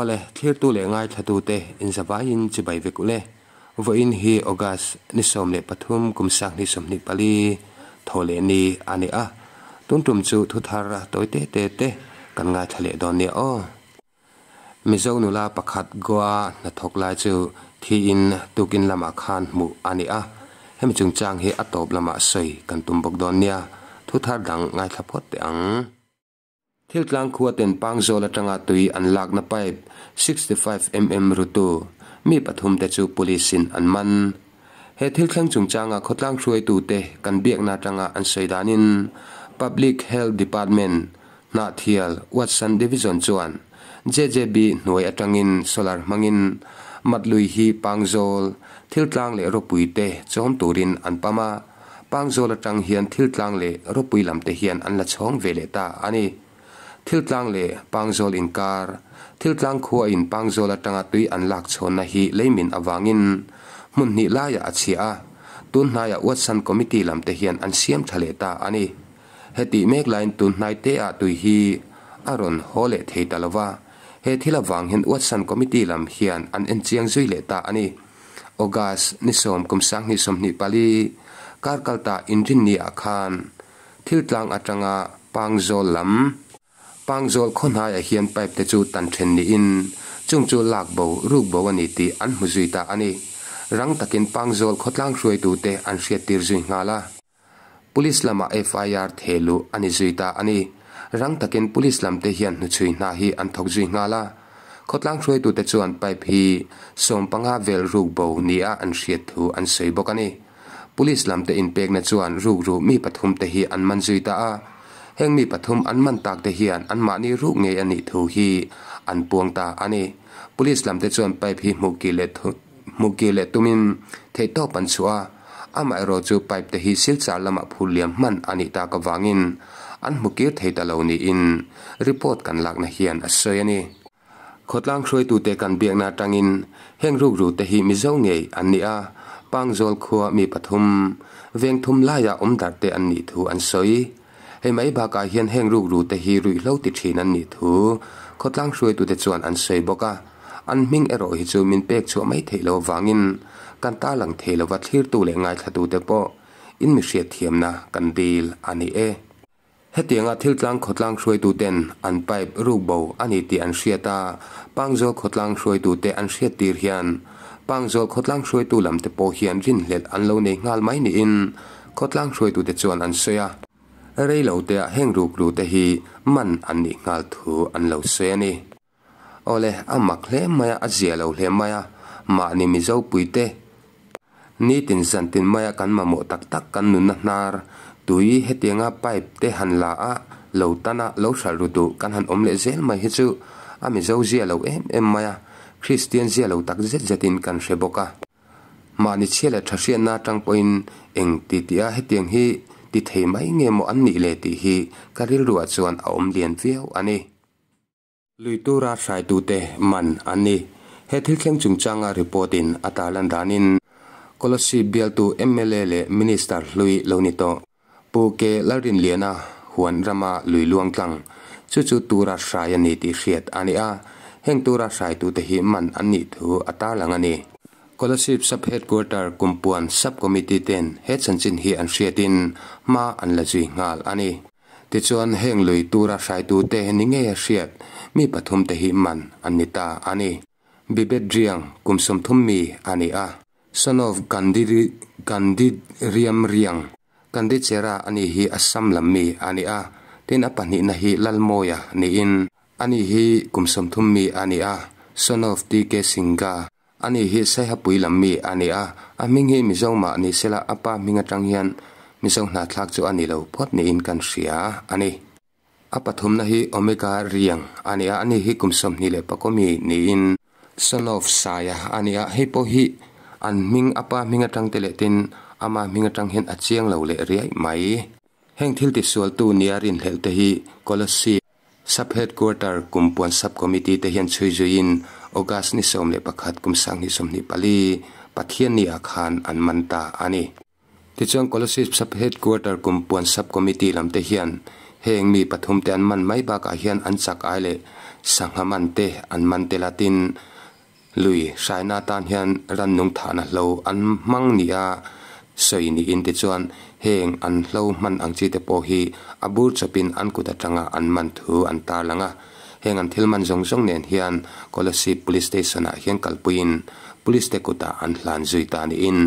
ole thlir tu le ngai thatu te in zawa in chi bai ve kule vo in hi august, ni som le pathum kum sang ni som ni pali thole ni ani a tun tum chu thu thar toi te te te kan nga thale don ni o. Mi zo nu la pakhat goa na thok lai chu thi in tukin lama khan mu ani a hem chung chang hi atop lama soi kan tum bok don nia thu thar dang ngai thapot te ang hil tlang khuwa ten pangzo la tanga tui an lak na pipe 65 mm rutu. Mi pathum te chu police in an man. He thil thlang chung changa khotlang throi tu te kan biak na tanga an seidanin public health department na thial watson division chuan. Jjb noi atangin solar mangin. Matlui hi pangjol thiltlang le ropui te chom turin anpama pangzol atang hian thiltlang le ropui lam te hian an la chhong vele ta ani. thil tlang le pangzol in kar. Thil tlang khuwa in pangzol atanga tui an lak chhon na hi leimin awangin. Mun ni la ya achia tun na ya watson committee lam te hian an siam thale ta ani. Heti mek line tun nai te a tui hi. Aron hole thei talawa. He thila wang hin watson committee lam hian an en chiang zui le ta ani. Ogas ni som kum sang ni som ni pali. Kar kalta injin ni akhan thil tlang atanga pangzol lam. pangzol khonha ya hian pipe te chu tan then ni in. Chung chu lak bo ruk bo ani ti an mu zui ta ani. Rang takin pangzol khotlang shuai tu te an hriat tir zui nga la. Police lama fir thelu ani zui ta ani. Rang takin police lam te hian nu chui na hi an thok zui nga la. Khotlang shuai tu te chuan pipe hi. Som panga vel ruk bo ni a an hriat thu an sei bok ani. Police lam te in pek na chuan ruk ru mi pathum te hi an man zui ta a. heng mi pathum an man tak te hian an ma ni ru nge ani thu hi an puang ta ani police lam te chuan pai phi mu ki le thu mu ki le tumin thei to pan chua ama ro chu pipe te hi sil char lama phul liam man ani ta ka wangin an mu ki thei ta lo ni in report kan lak na hian a soi ani khotlang khroi tu te kan biak na tangin heng ruk ru te hi mi zo nge an ni a pang zol khuwa mi pathum veng thum la ya om dar te an ni thu an soi hei mai ba ka hian heng ruk ru te hi rui lo ti thin an ni thu khotlang hruai tu te chuan an sei boka an ming ero hi chu min pek chu mai thei lo wangin kan ta lang thei lo wa thlir tu le ngai thatu te po in mi hriat thiam na kan dil ani e hetianga thil tlang khotlang hruai tu ten an pipe ruk bo ani ti an hriata pangzo khotlang hruai tu te an hriat tir hian pangzo khotlang hruai tu lam te po hian rin hlet an lo nei ngal mai ni in khotlang hruai tu te chuan an soya rei lo te heng ruk ru te hi, man an ni ngal thu an lo se ni. Ole, amak hle maya, azia lo hle maya, ma ni mi zo pui te. Ni tin zan tin maya kan ma mo tak tak kan nu na nar. Tui hetianga pipe te han la a, lo tana lo shal ru tu kan han om le zel mai hi chu. A mi zo zia lo em em maya, christian zia lo tak zet zetin kan sheboka ma ni chele thasian na tang poin, eng ti tia hetiang hi thì thấy mấy nge mo ăn ni lệ ti hi karil ruwa chuan ổng liền lian anh ani lui tu ra sai tu te man ani he thil thleng chung changa report in atalan danin kolosi bial tu mla le minister lui loni to pu ke larin liana huan rama lui luang tlang. Chu chu tu ra sai ani ti hriat ani a heng tu ra sai tu te hi man ani thu anh ấy Scholarship Sub Headquarter Kumpuan Sub Committee ten he chanchin hi an hriatin ma an la ji ngal ani ti chuan heng lui tura hrai tu te ni nge hriat mi pathum te hi man anita ani bibet riang kumsum thum mi ani a. Son of gandhi gandhi riam riang gandhi chera ani hi assam lam mi ani a tin a. Pani na hi lalmoya ni in. Ani hi kumsum thum mi ani a. Son of tk singa ani hi se ha pui lam mi, ani a. A ming hi mi zo ma ni sela apa minga tang hian. Mi zo na thlak chu ani lo phot ni in kan ria ani. A pathum na hi omega riang, ani a, ani hi kum som ni le pakomi ni in. Son of saya, ani a, hi po hi. An ming apa minga tang tele tin, ama minga tang hian achiang lo le riai mai. Heng thil ti sual tu niarin hel te hi kolosi sub headquarter kumpuan sub committee te hian chui zuin ogas ni som le pakhat kum sang ni som ni pali pathian ni akhan an manta ani. Ti chuan Colossus sub headquarter kum puan sub committee lam te hian heng mi pathum te an man mai ba ka hian an chak ai le sanghaman te an man te latin. Lui shaina tan hian ran nung thana lo an mang ni a. Soi ni in te chuan heng an lo man ang chi te po hi abur chapin an kuta tanga an man thu an tar langa. hengam thilman zong zong nen hian kolasi police station a hian kalpuin police te kuta an hlan zui ta ni in.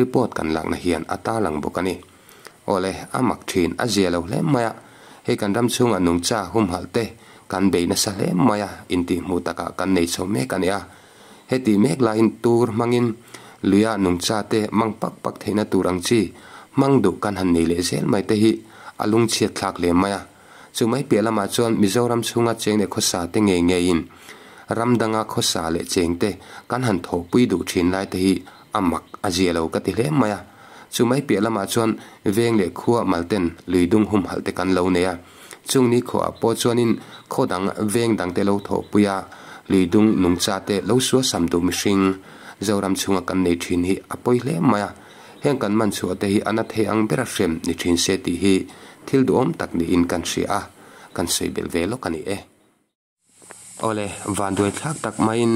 Report kan lang na hian ata lang bawk ole amak thin a zia le maya. He kan ram chunga nung cha hum halte kan be na sa le maya. Inti mu taka kan nei so me kan ya he ti mek la in tur mangin luya nung cha te mang pak pak theina turang chi. Mang du kan han nei le zel mai te hi. Alung chiat thak le maya. Chu mai pe lama chon mizoram chunga cheng le khosa te nge nge in. Ramdanga khosa le cheng te, kan han tho pui du thin lai te hi amak ajialo ka ti hle maya. Chu mai pe lama chon veng le khuwa malten luidung hum hal te kan lo ne ya. Chung ni kho a po chonin kho dang veng dang te lo tho puya luidung nung cha te lo su sam du mi hring. Zoram chunga kan nei thin hi apoi hle maya heng kan man chu te hi ana the ang bera shem, ni thin se ti hi. Thil du tak ni in kan sia a. Kan sei bel velo kan e. Ole, van doi thak tak main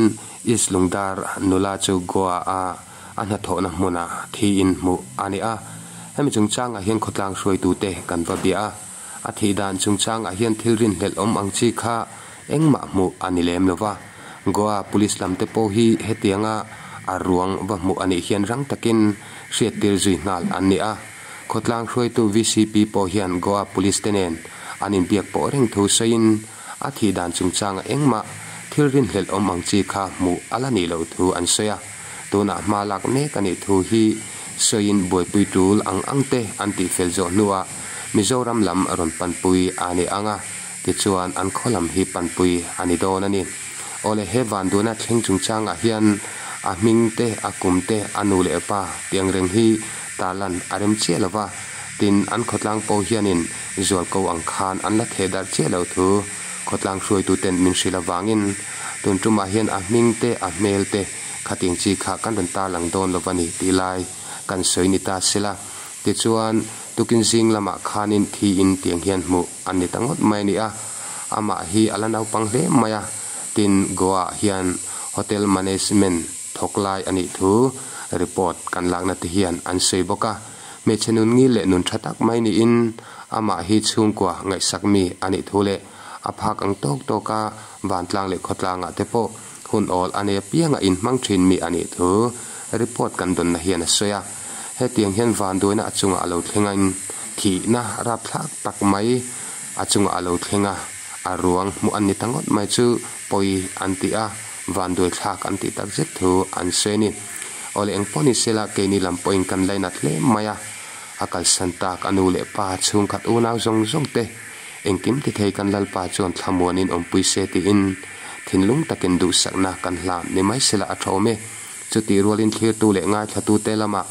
is lungdar nula chu goa a. Anha tho na muna thi in mu ani a. Hemi chung chang a hian khotlang shroi tu te kan va bia a. Thi dan chung chang a hian thil rin hel om ang chi kha. Engma mu ani lem lova goa police lam te po hi hetianga aruang va mu ani hian rang takin. Hriat tir zui hnal an ni a khotlang hruai tu VCP po hian goa police tenen anin biak po reng thu sain a thi dan chung chang engma thil rin hlel om ang chi kha mu ala ni lo thu an soya tuna malak me kani thu hi soin boy pui tul ang angte anti fel zo nuwa mizoram lam ron pan pui ani anga ti chuan an kholam hi pan pui ani do na ni ole he van duna thleng chung chang a hian a ming te a kum te anu le pa tiang reng hi talan arem che lawa tin an khotlang po hianin zol ko ang khan an la the dar che lo thu khotlang shuai tu ten min shila wangin tun tuma hian a ming te a mel te khating chi kha kan ran ta lang don lo wani ti lai kan soi ni ta sila ti chuan tukin zing lama khanin thi in tiang hian mu an ni tangot mai ni a ama hi alanau pang hle maya tin goa hian hotel management ทกลายอันนี้ทูรีพอร์ตกันลักนาทีเฮียนอันสวยบกะเมชนุนงี้เละนุนชัตักไม่นี่อินอามาฮิชุงกว่าไงสักมีอันนี้ทูเละอภากังโตกโตกะวานตลางเละขดลางอะเทปหุ่นออลอันนี้เปียงอินมังชินมีอันนี้ทูรีพอร์ตกันดนนาเฮียนเสียให้เตียงเฮียนวานด้วยนะจุงอาเราเทงันขีนะรับทักตักไม่อาจุงอาเราเทงะอารวงมุอันนี้ทั้งหมดไม่ชื่อปอยอันติอา van dul thak an ti tak zet thu an seni ole eng poni sela ke ni lam poin kan lain at le maya akal santak kanu le pa chung khat u naw zong zong te. Eng kim ti thei kan lal pa chon thlamuanin in ompui se ti in. Thinlung takin du sakna kan hlam ni mai sela a thome chu ti rolin thlir tu le ngai thatu te lama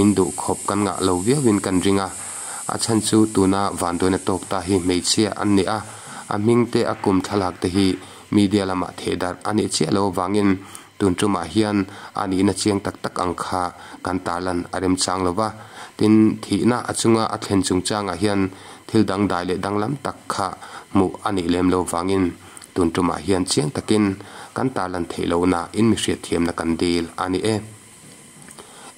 in du khop kan nga lo via win kan ringa a. Chan chu tuna van doina tok ta hi mei chia an ni a. A ming te akum thalak te hi media lama thedar. Ani che lo wangin tun tuma hian ani na chiang tak tak ang kha kan talan arem chang lova tin thì na achunga a thlen chung chang a hian thil dang dai le dang lam tak kha mu ani lem lo wangin tun tuma hian chiang takin kan talan theilo na. In mi hriat thiam na kan dil. Ani e.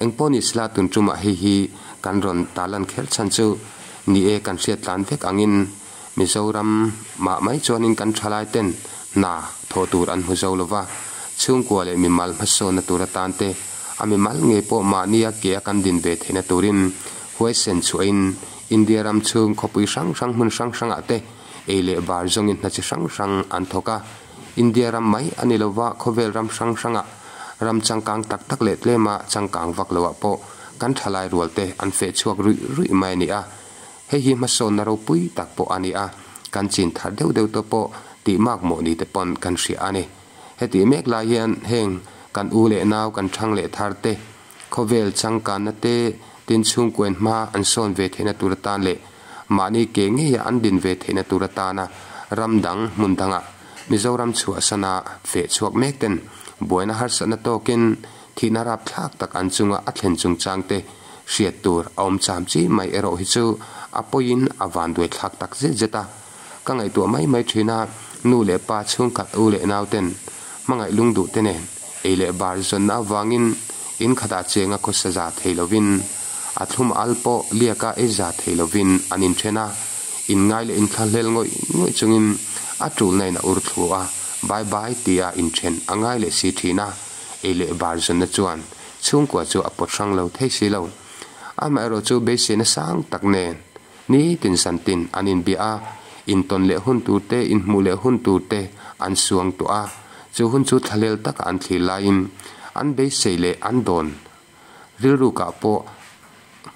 Engponi sla tun tuma hi hi kan ron talan khel chan chu. Ni e kan hriat tlan vek angin. Mizoram ma mai chuanin kan thalai ten na, tho tur an hu zo lova chung ko le mi mal maso na tur tan te. Ami mal nge po ma nia ke kan din be the na turin. Huai sen chu in india ram chung khopui sang sang mun sang sang ate e le bar zong in na chi sang sang an thoka india ram mai ani lova khovel ram sang sanga ram changkang tak tak le tle ma changkang vak lowa po. Kan thalai rual te an fe chuak rui rui mai ni a. He hi ma son na ro pui tak po ani a. Kan chin thar deu deu to po ti mak mo ni te pon kan ri ani he ti mek la hian heng kan u le nau kan thang le thar te. Khovel changkan na te, tin chung kwen ma an son ve thena tur tan le mani ke nge ya an din ve thena tur ta na. Ram dang mun danga mizoram chu asana fe chuak mek ten boina har sana token thina rap thak tak an chunga athlen chung chang te. Riat tur om cham chi mai ero hi chu apoin avan duai thak tak je jeta ka ngai tu mai mai thina nu le pa chung khat u le nau ten mangai lung du te ne e le bar zon na wangin. In khata chenga ko saza theilovin athum alpo liaka e za theilovin anin thena. In ngai le in thlel ngoi. Ngoi chungin. Atul nei na ur thua bye bye tia in chen. Angai le si thina. E le bar zon na chuan. Chung kwa chu apot sang lo thei si lo. Ama ro chu be se na sang tak ne ni tin san tin. Anin bia in ton le hun tu te, in mu le hun tu te, an suang tu a chu hun chu thalel tak an thli la in. An be se le an don ril ru ka po,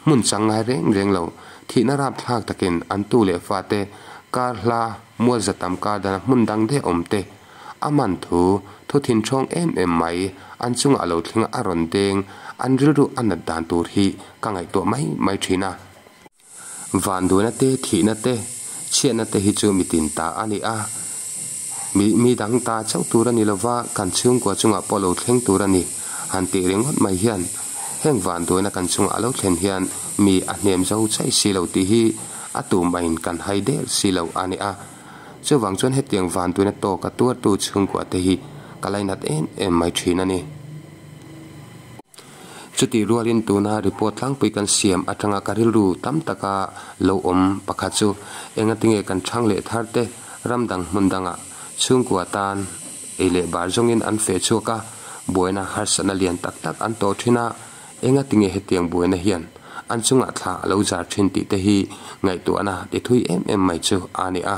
mun changai reng reng lo. Thi na rap thak takin, an tu le fa te. Kar hla, mua zatam ka da mun dang de om te. Aman thu thu thin chong em em mai. An chung alo thling a ron deng. An ril ru an dan tur hi. Ka ngai to mai mai thina. Van du na te, thi na te chia na te hi chu mi tin ta ani a. Mi mi dang ta chau tur ani lova kan chung ko chunga polo thleng tur ani. Han ti reng hot mai hian. Heng van du na kan chung alo thlen hian. Mi a hnem zo chai si lo ti hi. Atu main kan hai de si lo ani a. Chu wang chuan he tiang van tu là to ka tur tu chung của te hi. Kalai en, em em mai thina ni chuti rualin tuna report lang pui kan siam atanga karil ru tam taka lo om pakhachu enga tinge kan thang le thar te ramdang mundanga chung kwa tan ele bar jongin an fe chuka boina har sana lian tak tak an to thina. Enga tinge hetiang boina hian. An chunga tha lo jar thin ti te hi. Ngai tu ana, ti thui em em mai chu ani a.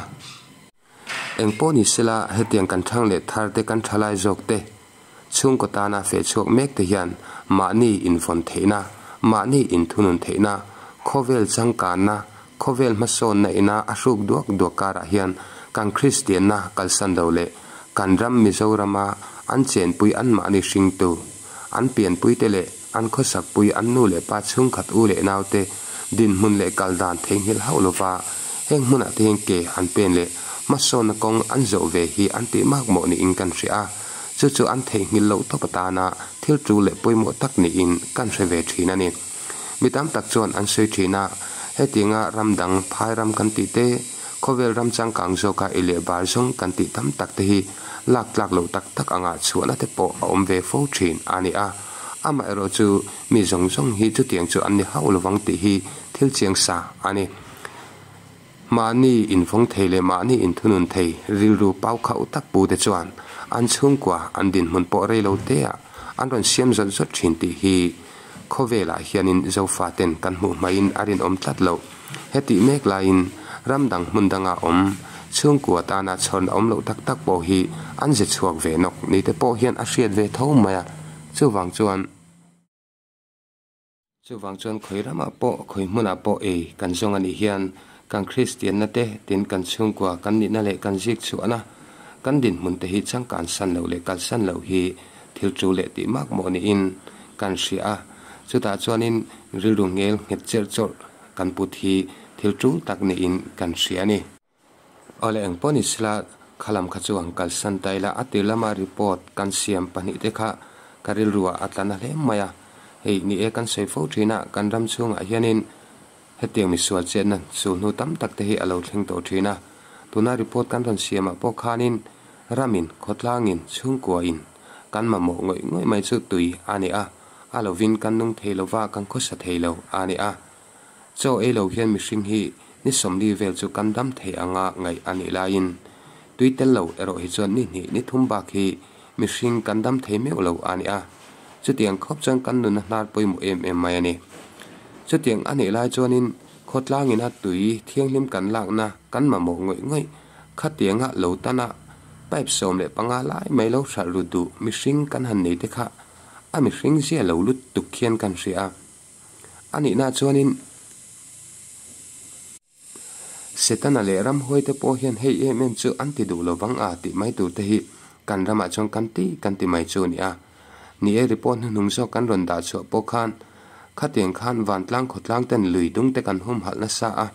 Engpo ni sila hetiang kan thang le thar te kan thalai jok te chung ko ta na fe chok mek te hian ma ni in fon theina ma ni in thunun theina khovel chang cả na. Khovel ma son na. Ina asuk duak duakara hian. Kan christian na kalsan dole kan ram mizorama an chen pui an ma ni sing tu. An pian pui te le. An kho sak pui an nu le. Pa chung khat u le naw te. Din mun le kal dan theng hil haw lova heng mun a theng ke an pen le. Ma son na kong an zo ve hi an ti mak mo ni in kan ria chu chu an thei ngil lo to pata thiếu thil lệ le poimo tak ni in kan se ve thina ni. Mitam tak chon an se thina he tinga ramdang phai ram kan ti te khovel ram chang kang zo ka ile bar zong kan ti tam tak te hi lak lak lo tak tak anga chuana te po om ve fo thin ani a. Ama ero chu, mi zong zong hi chu tiang chu an ni haul wang ti hi thil chiang sa ani mani in phong thei le mani in thunun thei ril ru pau khau tak pu te chuan an chung kwa, an din mun po rei lo te a. An ron siam zot zot thin ti hi. Khovela hianin zo fa ten kan mu main arin om tat lo. Heti mek lain ramdang mundanga om. Chung kwa ta na chon om lo tak tak po hi. An je chuak ve nok, ni te po hian a hriat ve tho maya chu wang chuan. Chu wang chuan khoi rama po, khoi muna po e. Kan zong ani hian, kan christian na te, tin kan chung kwa kan ni na le kan zik chu ana kan din mun te hi chang kan san lo le kal san lo hi thil chu le ti mak mo ni in kan ria chu ta chuan in ril ru ngel nget cher chor kan pu thi thil chu tak ni in kan ria ani ole ang poni sla khalam kha chu ang kal san tai la ati lama report kan siam pani te kha karil ruwa atlana le maya hei ni e kan sei fo thina kan ram chung a hianin hetiang mi sual chen na su nu tam tak te hi alo thling to thina tuna report kan ran siam a po khanin ramin khotlangin chungkuain kan ma mo ngoi ngoi mai chu tui ani a alovin kan nung theilowa kan kho sa theilo ani a cho e lo hian mi hring hi ni somli vel chu kan dam thei anga ngai ani lain tui tel lo ero hi chon ni ni ni thum ba khi mi hring kan dam thei me lo ani a. Chu tiang khop chang kan nun hnar poi mu em em mai ani chu tiang ani lai chonin khotlangin a tui thiang lim kan lak na kan ma mo ngoi ngoi khatianga lo tana pipe som le panga lai mai lo sa ru du mi hring kan han nei te kha a mi hring zia lo lut tu khian kan ria ani na chuanin setana le ram hoi te po hian hei em em chu an ti du lo wang a ti mai tu te hi kan rama chong kan ti kan ti mai chu ni a ni e report nu nung so kan ron da chu po khan kha tiang khan van tlang khotlang ten lui dung te kan hum hal na sa a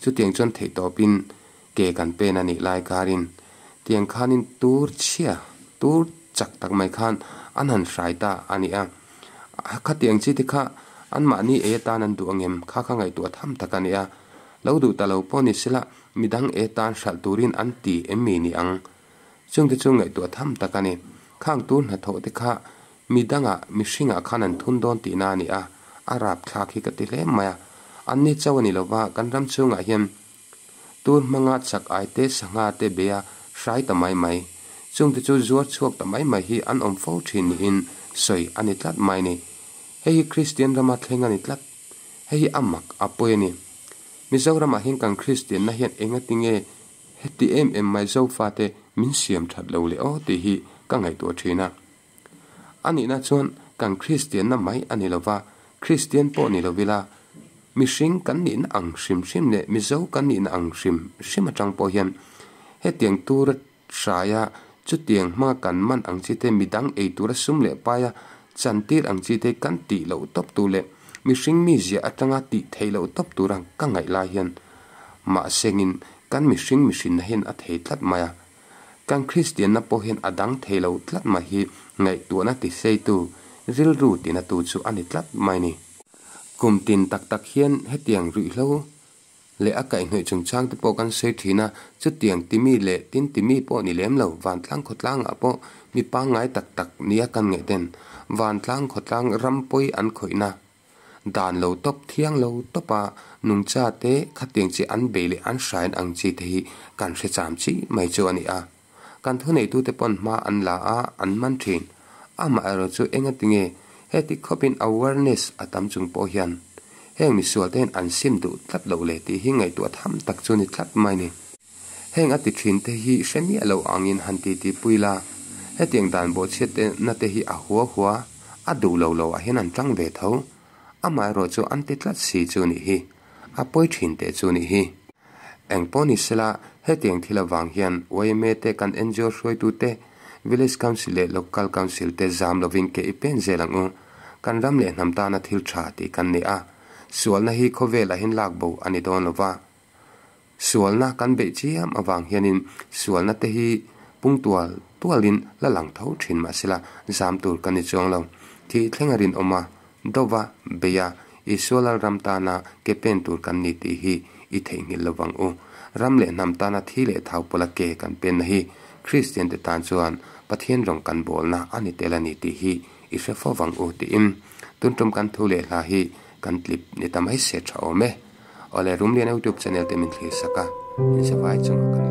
chu tiang chon thei to pin ke kan pe na ni lai karin tiang khanin tur chia tur chak tak mai khan an han hrai ta ani a ah, kha tiang chi ti kha an ma ni e ta nan du angem kha kha ngai tu tham takania lo du ta lo poni sila midang e tan shal turin an ti emmi ni ang. Chung ti chung ngai tu tham takani khang tu na tho ti kha midanga mishinga khanan thun don ti na ni a. Arab kha khi ka ti le maya anni chawani lo lowa kanram chunga hiam tur manga chak ai te sanga te beya shai ta mai mai chung te chu zuar chuak ta mai mai hi an om fo thin in soi ani tlat mai ni hei christian rama thlenga ni tlat hei amak apoe ni mizoram a hin kan christian na hian enga tinge heti em em mai zo fa te min siam that lo le o te hi ka ngai to thina ani na chon kan christian na mai ani lova christian po ni lovila mishing kan nin ang shim shim ne mi zo kan nin ang shim shim atang po hian he tiang tur shaya chu tiang ma kan man ang chi te midang e tur sum le pa ya chan tir ang chi te kan ti lo top tu le sinh mi zia atanga ti thei lo top tu rang ka ngai la hian ma sengin kan sinh mishin hen a thei tlat maya kan christian na po hian adang thei lo tlat ma hi. Ngai tu na ti sei tu. Ril ru ti na tu chu ani tlat mai ni kum tin tak tak hian hetiang ri lâu. Le a kai hnoi chung chang te po kan sei thina chu tiang timi le tin timi po ni lem lo van tlang khotlang a po mi pa ngai tak tak nia kan nge den van tlang khotlang ram poi an khoina dan lo top thiang lo topa nung cha te khating chi an be le an shain ang chi the hi kan se cham chi mai chu ani a kan thu nei tu te pon ma an la a an man thin ama aro chu enga tinge heti khopin awareness atam chung po hian heng mi sual ten an sim du tlat lo le ti hi ngai tu tham tak chu ni tlat mai ni. Heng ati thin te hi shemi alo angin han ti ti puila hetiang dan bo chet te na te hi a huwa huwa a du lo lo a hian an tang ve tho. Ama ro chu an ti tlat si chu ni hi, a poi thin te chu ni hi. Eng poni sela hetiang thila wang hian wai me te kan enjoy hroi tu te, village council le local council te zam loving ke ipen zelang kan ram le nam ta na thil tha ti kan ni a. sual na hi kho la hin lak bo ani don wa. Sual na kan be chi am awang hianin sual na te hi pung tual tualin la lang tho thin ma sila zam tur kan ni chong lo. Thi thlengarin oma dowa beya i sual ram ta na ke pen tur kan ni ti hi i thei ngil lawang u. Ram le nam ta na thi le thau pola ke kan pen na hi christian te tan chuan pathian rong kan bol na ani telani ti hi i se fo wang u ti in tun tum kan thu le la hi kan clip ne tamai se thaome ole room le na youtube channel te min thli saka. In se vai chung